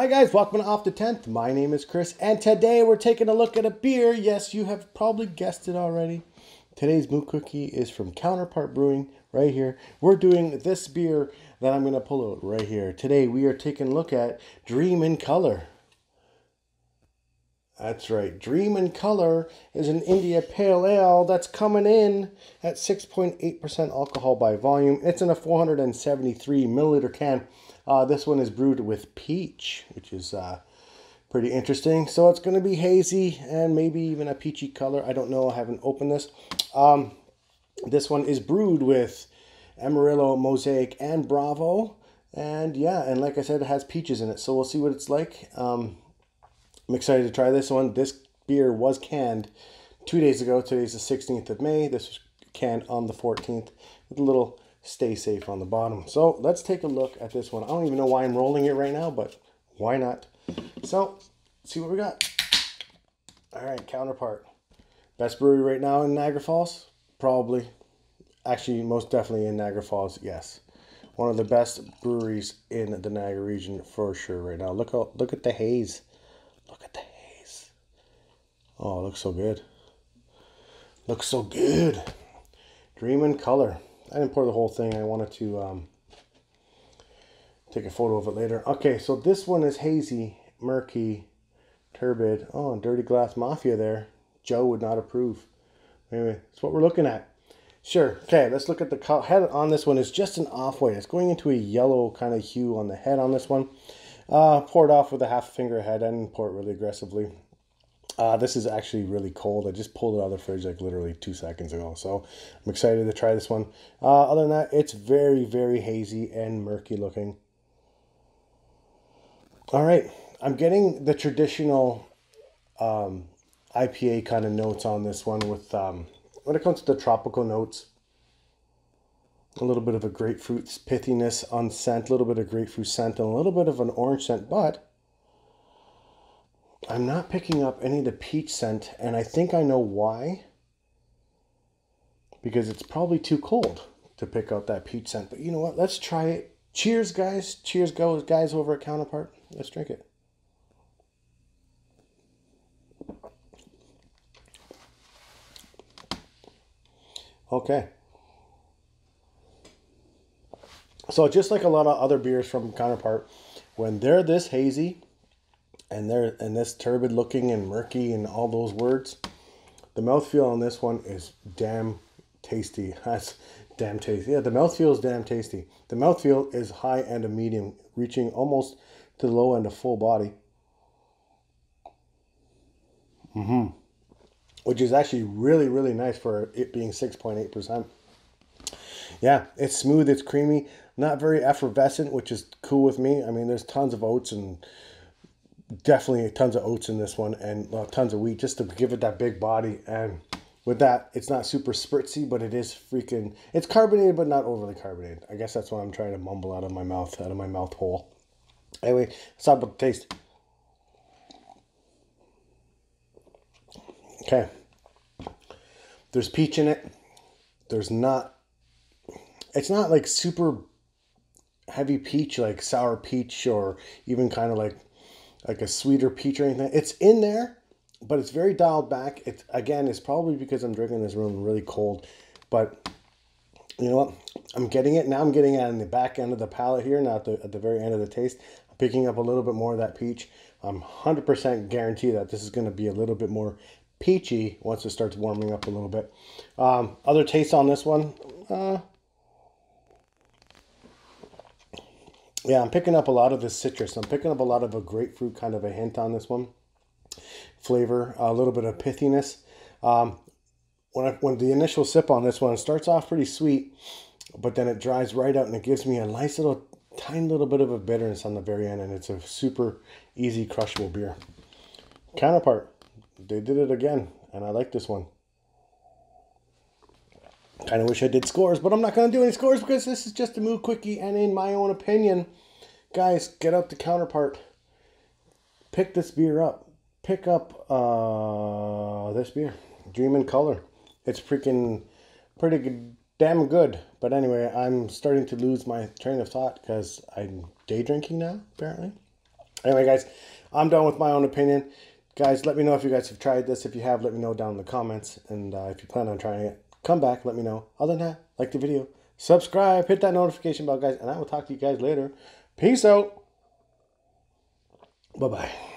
Hi guys, welcome to Off the 10th. My name is Chris, and today we're taking a look at a beer. Yes, you have probably guessed it already. Today's Moo Quickie is from Counterpart Brewing, right here. We're doing this beer that I'm going to pull out right here. Today we are taking a look at Dream in Color. That's right. Dream in Color is an India Pale Ale that's coming in at 6.8% alcohol by volume. It's in a 473 milliliter can. Uh, this one is brewed with peach, which is uh, pretty interesting. So it's going to be hazy and maybe even a peachy color. I don't know. I haven't opened this. Um, this one is brewed with Amarillo, Mosaic, and Bravo. And yeah, and like I said, it has peaches in it. So we'll see what it's like. Um, I'm excited to try this one. This beer was canned two days ago. Today's the 16th of May. This was canned on the 14th with a little stay safe on the bottom. So let's take a look at this one. I don't even know why I'm rolling it right now, but why not? So, see what we got. All right, counterpart. Best brewery right now in Niagara Falls? Probably. Actually, most definitely in Niagara Falls, yes. One of the best breweries in the Niagara region for sure right now. Look, look at the haze. Look at the haze. Oh, looks so good. Looks so good. Dream in color. I didn't pour the whole thing. I wanted to um, take a photo of it later. Okay, so this one is hazy, murky, turbid. Oh, dirty glass mafia there. Joe would not approve. Anyway, that's what we're looking at. Sure. Okay, let's look at the head on this one. is just an off-white. It's going into a yellow kind of hue on the head on this one. Uh, pour it off with a half finger head and pour it really aggressively. Uh, this is actually really cold. I just pulled it out of the fridge like literally two seconds ago. So I'm excited to try this one. Uh, other than that, it's very, very hazy and murky looking. All right. I'm getting the traditional um, IPA kind of notes on this one with um, when it comes to the tropical notes a little bit of a grapefruit pithiness on scent, a little bit of grapefruit scent, and a little bit of an orange scent, but I'm not picking up any of the peach scent, and I think I know why. Because it's probably too cold to pick out that peach scent. But you know what? Let's try it. Cheers, guys. Cheers, guys over at Counterpart. Let's drink it. Okay. So just like a lot of other beers from Counterpart, when they're this hazy and they're and this turbid looking and murky and all those words, the mouthfeel on this one is damn tasty. That's damn tasty. Yeah, the mouthfeel is damn tasty. The mouthfeel is high and a medium, reaching almost to the low end of full body. Mm-hmm. Which is actually really, really nice for it being 6.8%. Yeah, it's smooth, it's creamy, not very effervescent, which is cool with me. I mean, there's tons of oats and definitely tons of oats in this one and uh, tons of wheat just to give it that big body. And with that, it's not super spritzy, but it is freaking, it's carbonated, but not overly carbonated. I guess that's what I'm trying to mumble out of my mouth, out of my mouth hole. Anyway, let's talk about the taste. Okay. There's peach in it. There's not it's not like super heavy peach like sour peach or even kind of like like a sweeter peach or anything. It's in there but it's very dialed back. It again it's probably because i'm drinking this room really cold but you know what? I'm getting it. Now i'm getting it on the back end of the palate here not the, at the very end of the taste. I'm picking up a little bit more of that peach. I'm 100% guarantee that this is going to be a little bit more peachy once it starts warming up a little bit. Um, other tastes on this one? Uh, yeah, I'm picking up a lot of the citrus. I'm picking up a lot of a grapefruit kind of a hint on this one. Flavor, a little bit of pithiness. Um, when I, when the initial sip on this one starts off pretty sweet, but then it dries right out and it gives me a nice little, tiny little bit of a bitterness on the very end, and it's a super easy crushable beer. Counterpart, they did it again, and I like this one. Kind of wish I did scores, but I'm not going to do any scores because this is just a Moo Quickie, and in my own opinion, guys, get up the counterpart. Pick this beer up. Pick up uh, this beer, Dream in Color. It's freaking pretty good, damn good. But anyway, I'm starting to lose my train of thought because I'm day drinking now, apparently. Anyway, guys, I'm done with my own opinion. Guys, let me know if you guys have tried this. If you have, let me know down in the comments. And uh, if you plan on trying it, come back, let me know. Other than that, like the video, subscribe, hit that notification bell, guys, and I will talk to you guys later. Peace out. Bye bye.